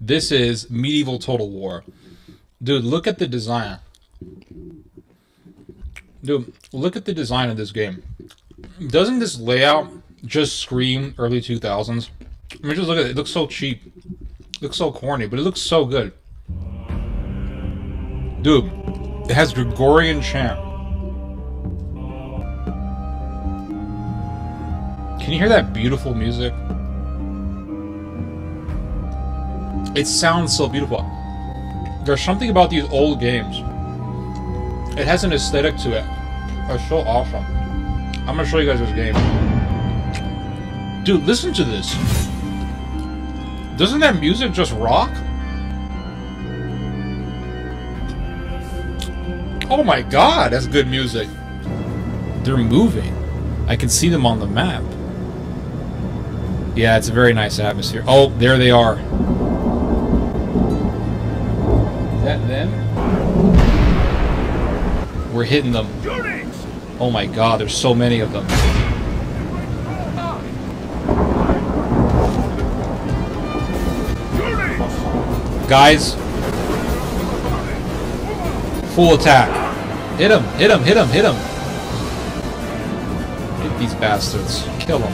This is medieval Total War. Dude, look at the design. Dude, look at the design of this game. Doesn't this layout just scream early 2000s? I mean, just look at it. It looks so cheap. It looks so corny, but it looks so good. Dude, it has Gregorian chant. Can you hear that beautiful music? It sounds so beautiful. There's something about these old games. It has an aesthetic to it. It's so awesome. I'm gonna show you guys this game. Dude, listen to this. Doesn't that music just rock? Oh my god, that's good music. They're moving. I can see them on the map. Yeah, it's a very nice atmosphere. Oh, there they are. That them? We're hitting them. Oh my god, there's so many of them. Guys. Full attack. Hit him, hit him, hit him, hit him. Hit these bastards. Kill them.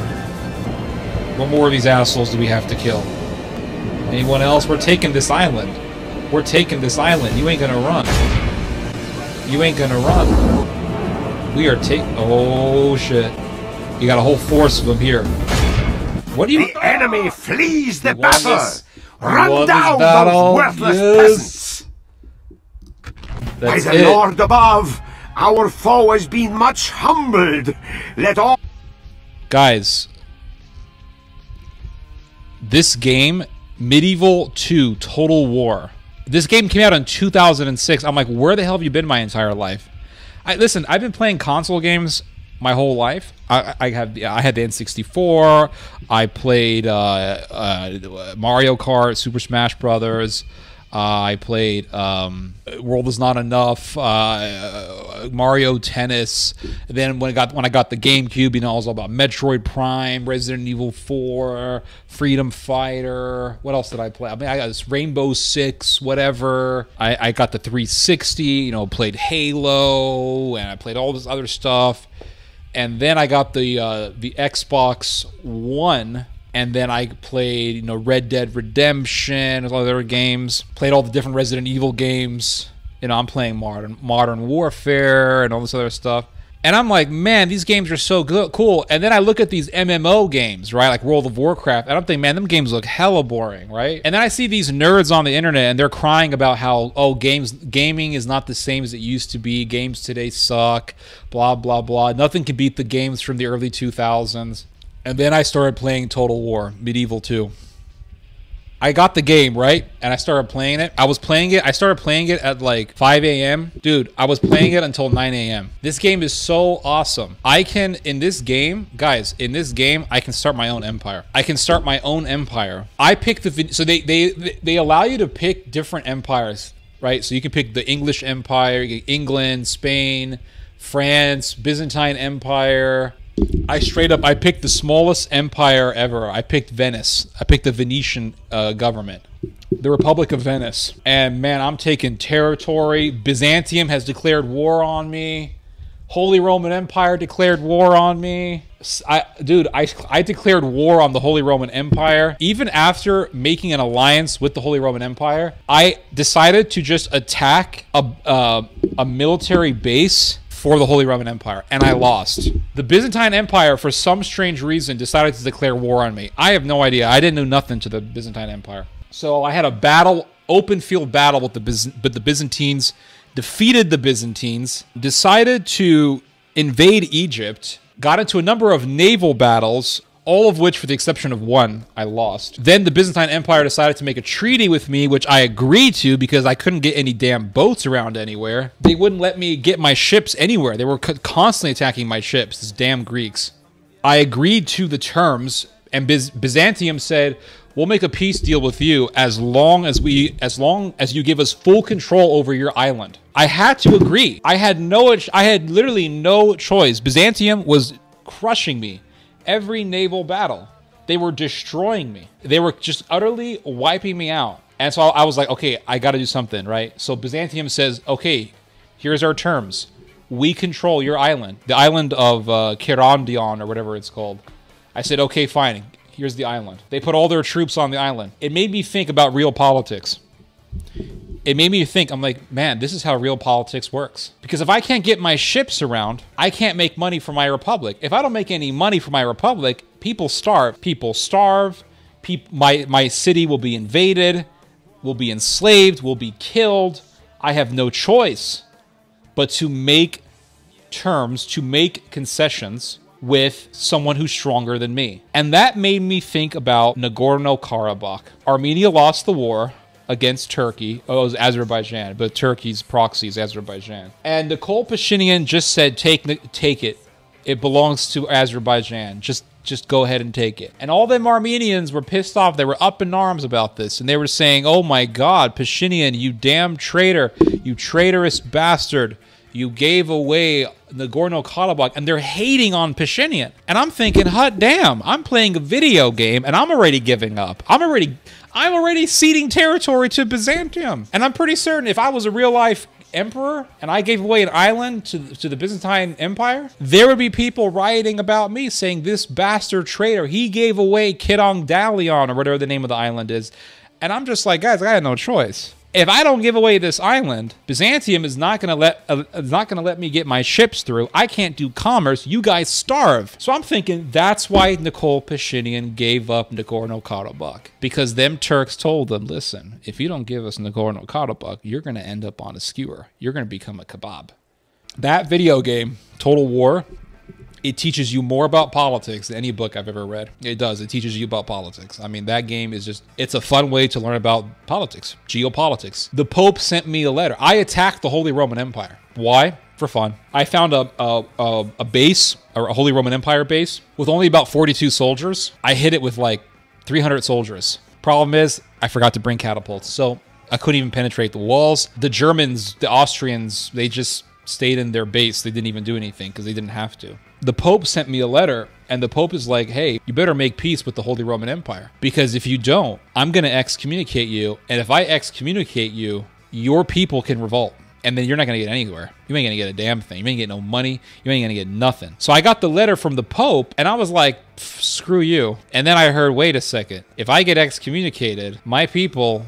What more of these assholes do we have to kill? Anyone else? We're taking this island. We're taking this island. You ain't gonna run. You ain't gonna run. We are taking... Oh, shit. You got a whole force of them here. What do you... The enemy ah! flees the battle. this. Run down those worthless Yes. peasants. By the it. Lord above, our foe has been much humbled. Let all Guys, this game, Medieval 2 Total War. This game came out in 2006. I'm like, where the hell have you been my entire life? I listen. I've been playing console games my whole life. I, I have I had the N64. I played uh, uh, Mario Kart, Super Smash Brothers. Uh, I played um, World is Not Enough, uh, Mario Tennis. And then when I got when I got the GameCube, you know, it was all about Metroid Prime, Resident Evil 4, Freedom Fighter. What else did I play? I mean, I got this Rainbow Six, whatever. I, I got the 360. You know, played Halo, and I played all this other stuff. And then I got the uh, the Xbox One and then I played, you know, Red Dead Redemption and all the other games. Played all the different Resident Evil games. You know, I'm playing Modern Modern Warfare and all this other stuff. And I'm like, man, these games are so good, cool. And then I look at these MMO games, right, like World of Warcraft, and I'm thinking, man, them games look hella boring, right? And then I see these nerds on the internet, and they're crying about how, oh, games, gaming is not the same as it used to be. Games today suck. Blah blah blah. Nothing can beat the games from the early 2000s. And then I started playing Total War Medieval 2. I got the game, right? And I started playing it. I was playing it. I started playing it at like 5 a.m. Dude, I was playing it until 9 a.m. This game is so awesome. I can, in this game, guys, in this game, I can start my own empire. I can start my own empire. I pick the, so they, they, they allow you to pick different empires, right? So you can pick the English Empire, England, Spain, France, Byzantine Empire, I straight up I picked the smallest empire ever. I picked Venice. I picked the Venetian uh, government, the Republic of Venice. And man, I'm taking territory. Byzantium has declared war on me. Holy Roman Empire declared war on me. I, dude, I, I declared war on the Holy Roman Empire. Even after making an alliance with the Holy Roman Empire, I decided to just attack a, uh, a military base for the Holy Roman Empire, and I lost. The Byzantine Empire, for some strange reason, decided to declare war on me. I have no idea. I didn't do nothing to the Byzantine Empire. So I had a battle, open field battle with the Byz- but the Byzantines, defeated the Byzantines, decided to invade Egypt, got into a number of naval battles, all of which, for the exception of one, I lost. Then the Byzantine Empire decided to make a treaty with me, which I agreed to because I couldn't get any damn boats around anywhere. They wouldn't let me get my ships anywhere. They were constantly attacking my ships, these damn Greeks. I agreed to the terms, and Byz- Byzantium said, "We'll make a peace deal with you as long as we, as long as you give us full control over your island." I had to agree. I had no, I had literally no choice. Byzantium was crushing me every naval battle. They were destroying me. They were just utterly wiping me out. And so I was like, okay, I got to do something, right? So Byzantium says, okay, here's our terms. We control your island, the island of uh, Kirandion or whatever it's called. I said, okay, fine. Here's the island. They put all their troops on the island. It made me think about real politics. It made me think, I'm like, man, this is how real politics works. Because if I can't get my ships around, I can't make money for my republic. If I don't make any money for my republic, people starve. People starve. Peop my, my city will be invaded, will be enslaved, will be killed. I have no choice but to make terms, to make concessions with someone who's stronger than me. And that made me think about Nagorno Karabakh. Armenia lost the war against Turkey. Oh, it was Azerbaijan, but Turkey's proxy is Azerbaijan. And Nikol Pashinyan just said, "Take, take it. It belongs to Azerbaijan. Just, just go ahead and take it." And all them Armenians were pissed off. They were up in arms about this, and they were saying, "Oh my God, Pashinyan, you damn traitor! You traitorous bastard! You gave away Nagorno Karabakh, and they're hating on Pashinyan. And I'm thinking, hot damn, I'm playing a video game, and I'm already giving up. I'm already, I'm already ceding territory to Byzantium. And I'm pretty certain if I was a real life emperor and I gave away an island to, to the Byzantine Empire, there would be people rioting about me saying this bastard traitor, he gave away Kidong Dalion or whatever the name of the island is. And I'm just like, guys, I had no choice if I don't give away this island, Byzantium is not going to let uh, is not going to let me get my ships through. I can't do commerce. You guys starve. So I'm thinking that's why Nikol Pashinyan gave up Nagorno-Karabakh because them Turks told them, "Listen, if you don't give us Nagorno-Karabakh, you're going to end up on a skewer. You're going to become a kebab." That video game, Total War, it teaches you more about politics than any book I've ever read. It does. It teaches you about politics. I mean, that game is just, it's a fun way to learn about politics, geopolitics. The Pope sent me a letter. I attacked the Holy Roman Empire. Why? For fun. I found a, a, a, a base, a Holy Roman Empire base, with only about 42 soldiers. I hit it with like 300 soldiers. Problem is, I forgot to bring catapults. So I couldn't even penetrate the walls. The Germans, the Austrians, they just stayed in their base. They didn't even do anything because they didn't have to the Pope sent me a letter, and the Pope is like, hey, you better make peace with the Holy Roman Empire. Because if you don't, I'm going to excommunicate you. And if I excommunicate you, your people can revolt. And then you're not going to get anywhere. You ain't going to get a damn thing. You ain't get no money. You ain't going to get nothing. So I got the letter from the Pope, and I was like, screw you. And then I heard, wait a second. If I get excommunicated, my people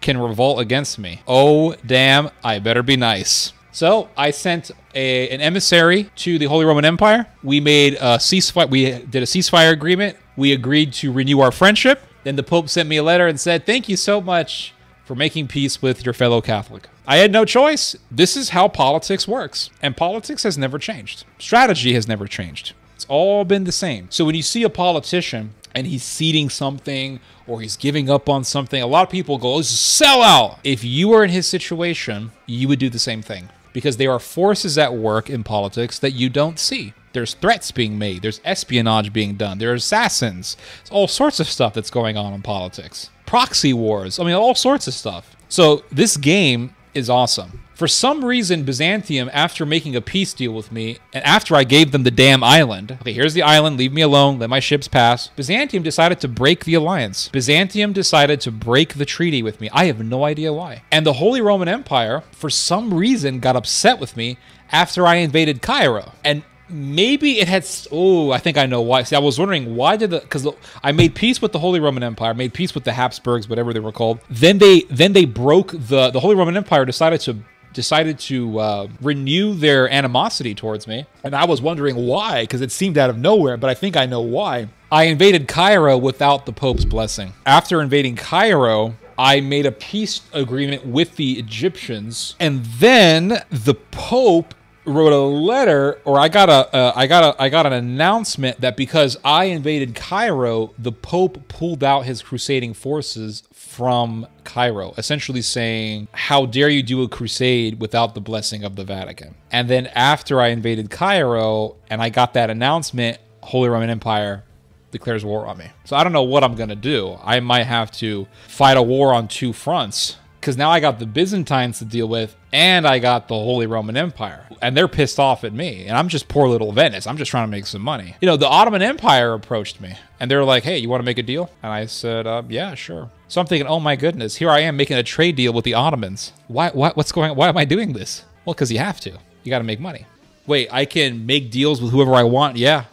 can revolt against me. Oh, damn, I better be nice. So I sent a, an emissary to the Holy Roman Empire. We made a ceasefire. We did a ceasefire agreement. We agreed to renew our friendship. Then the Pope sent me a letter and said, "Thank you so much for making peace with your fellow Catholic." I had no choice. This is how politics works, and politics has never changed. Strategy has never changed. It's all been the same. So when you see a politician and he's ceding something or he's giving up on something, a lot of people go, sell out. If you were in his situation, you would do the same thing because there are forces at work in politics that you don't see. There's threats being made, there's espionage being done, there are assassins, it's all sorts of stuff that's going on in politics. Proxy wars, I mean, all sorts of stuff. So this game is awesome. For some reason, Byzantium, after making a peace deal with me, and after I gave them the damn island, okay, here's the island, leave me alone, let my ships pass, Byzantium decided to break the alliance. Byzantium decided to break the treaty with me. I have no idea why. And the Holy Roman Empire, for some reason, got upset with me after I invaded Cairo. And maybe it had oh i think i know why. See i was wondering why did the because i made peace with the holy roman empire made peace with the habsburgs whatever they were called. Then they then they broke the the holy roman empire decided to decided to uh, renew their animosity towards me. And i was wondering why because it seemed out of nowhere but i think i know why. I invaded cairo without the pope's blessing. After invading cairo I made a peace agreement with the Egyptians, and then the Pope wrote a letter or I got a uh, I got a I got an announcement that because I invaded Cairo, the Pope pulled out his crusading forces from Cairo, essentially saying, "How dare you do a crusade without the blessing of the Vatican?" And then after I invaded Cairo and I got that announcement, Holy Roman Empire declares war on me. So I don't know what I'm going to do. I might have to fight a war on two fronts because now I got the Byzantines to deal with, and I got the Holy Roman Empire, and they're pissed off at me, and I'm just poor little Venice. I'm just trying to make some money. You know, the Ottoman Empire approached me, and they're like, "Hey, you want to make a deal?" And I said, uh, "Yeah, sure." So I'm thinking, "Oh my goodness, here I am making a trade deal with the Ottomans. Why? Why what's going? on? Why am I doing this?" Well, because you have to. You got to make money. Wait, I can make deals with whoever I want. Yeah.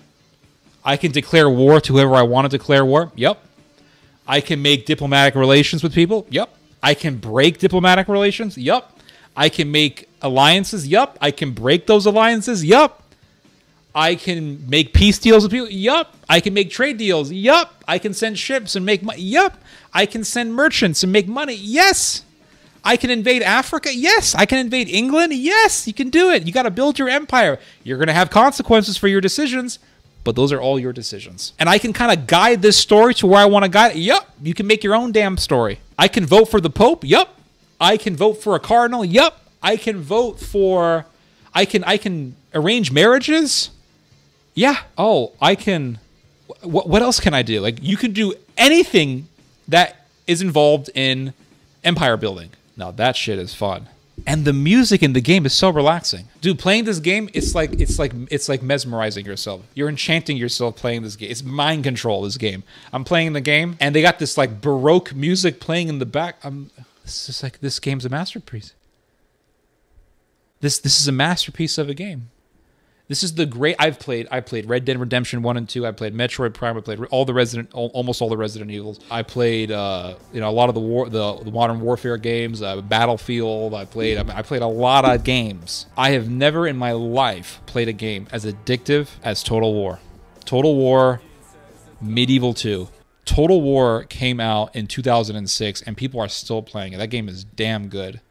I can declare war to whoever I want to declare war. Yep. I can make diplomatic relations with people. Yep. I can break diplomatic relations. Yep. I can make alliances. Yep. I can break those alliances. Yep. I can make peace deals with people. Yup. I can make trade deals. Yup. I can send ships and make money. Yup. I can send merchants and make money. Yes. I can invade Africa. Yes. I can invade England. Yes. You can do it. You got to build your empire. You're going to have consequences for your decisions, but those are all your decisions. And I can kind of guide this story to where I want to guide it. Yup. You can make your own damn story. I can vote for the Pope. Yup. I can vote for a cardinal. Yup. I can vote for. I can I can arrange marriages. Yeah. Oh, I can. What what else can I do? Like you can do anything that is involved in empire building. Now that shit is fun. And the music in the game is so relaxing. Dude, playing this game, it's like it's like it's like mesmerizing yourself. You're enchanting yourself playing this game. It's mind control this game. I'm playing the game and they got this like baroque music playing in the back. I'm this is like this game's a masterpiece. This this is a masterpiece of a game. This is the great I've played. I played Red Dead Redemption one and two. I played Metroid Prime. I played all the Resident, almost all the Resident Evils. I played, uh, you know, a lot of the war, the, the Modern Warfare games. Uh, Battlefield. I played. I, I played a lot of games. I have never in my life played a game as addictive as Total War. Total War, Medieval Two. Total War came out in 2006, and people are still playing it. That game is damn good.